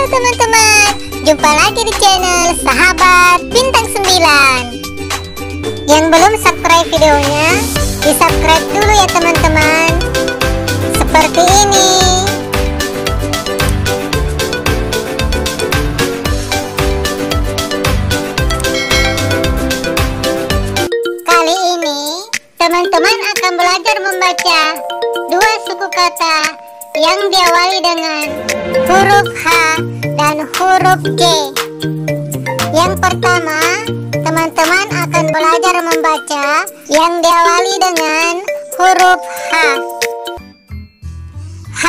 Halo teman-teman, jumpa lagi di channel Sahabat Bintang 9 Yang belum subscribe videonya, di subscribe dulu ya teman-teman. Seperti ini yang diawali dengan huruf H dan huruf G. Yang pertama, teman-teman akan belajar membaca yang diawali dengan huruf H. H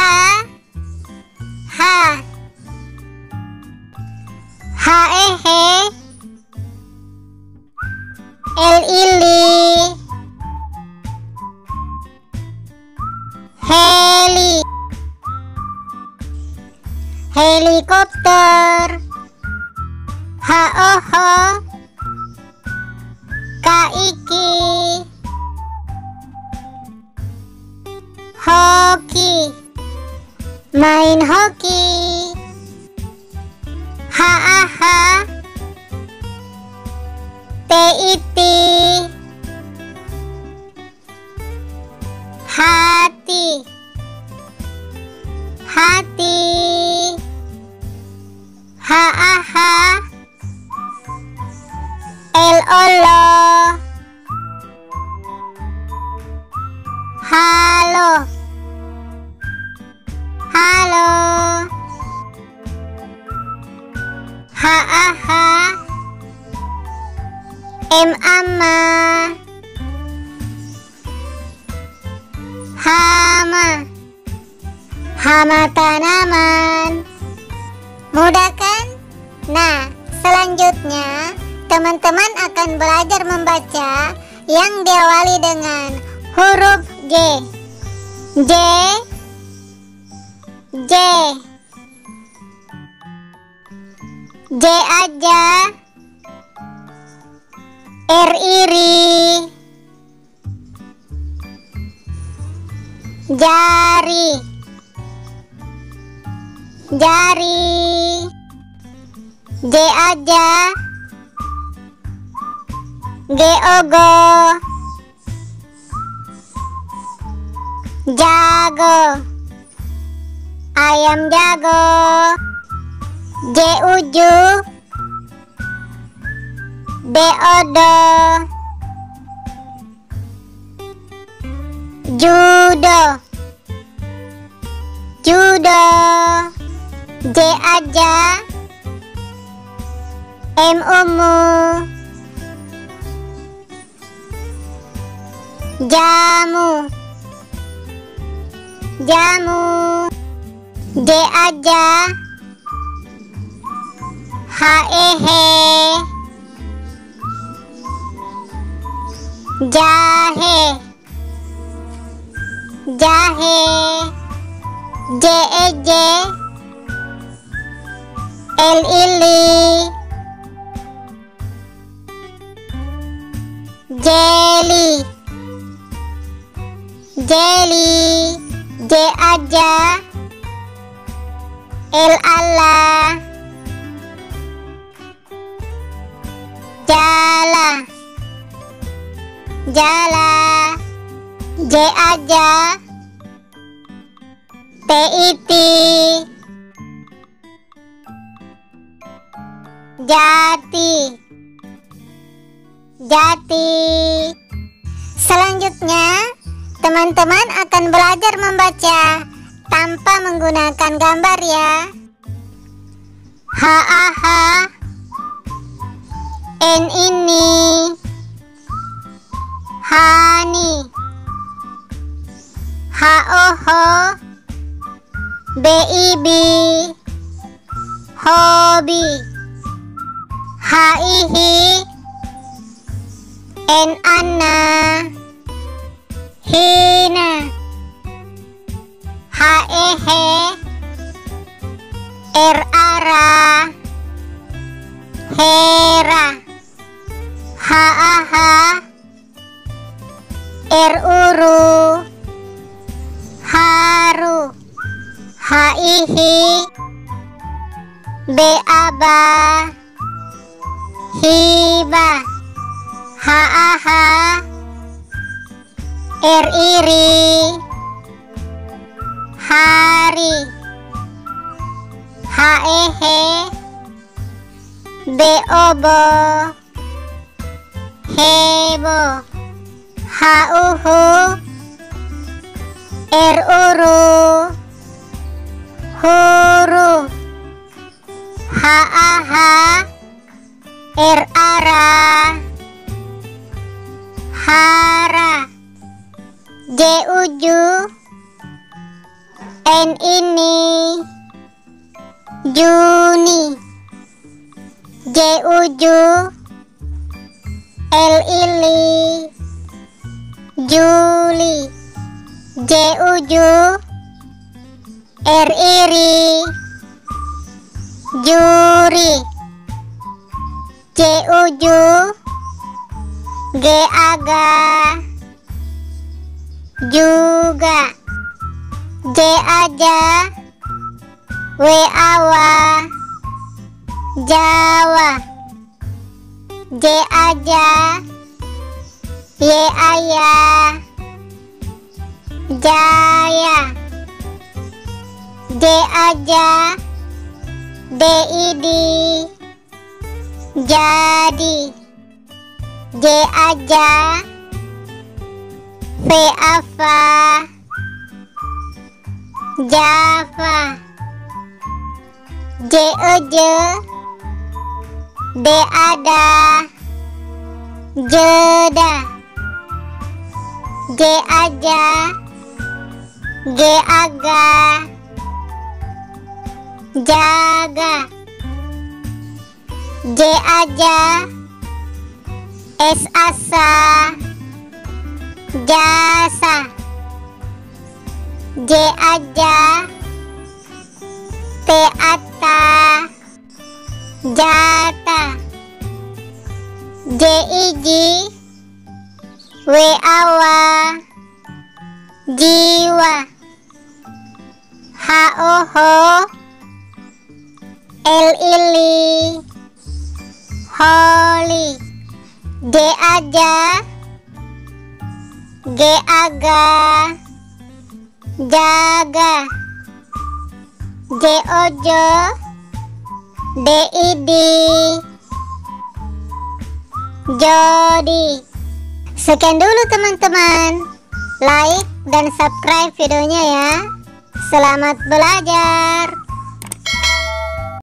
H Helikopter. H-O-Ho Kaiki. Hoki. Main hoki. Ha-aha. T-iti Hati. Hati Ha-aha Em-ama Hama Hama tanaman Mudah kan? Nah, selanjutnya teman-teman akan belajar membaca yang diawali dengan huruf J. J J J aja. R iri Jari. Jari. J aja. G ogo Jago. Ayam jago J uju D odo Judo. Judo. J aja M umu Jamu. Jamu. J aja H e he Jahe. Jahe. J J L ili Jelly Jelly J aja L ala Jala. J aja. T iti Jati. Jati. Selanjutnya teman-teman akan belajar membaca tanpa menggunakan gambar ya. H A H N ini Hani. H O Ho. B I Hobi. H I Hi N Anna Hina. H E He R Ara Hera. H A H R Uru Haru. Haihi B aba hiba. H aha R iri hari. H ehe B obo hebo H uhu R uru huru H aha R ara hara J uju N ini Juni J uju L ili Juli. J uju R iri Juri. J uju G aga juga. J aja W awa Jawa. J aja Y ayah Jaya. J aja. D idi. Jadi. J aja. V apa Java. J eje D ada. Jeda G aja. G aga. Jaga. J aja. S asa. Jasa. J aja. T ata. Jata. J iji W awa Jiwa H oho L ili Holy G aja G aga Jaga J ojo D idi Jodi Sekian dulu teman-teman. Like dan subscribe videonya ya. Selamat belajar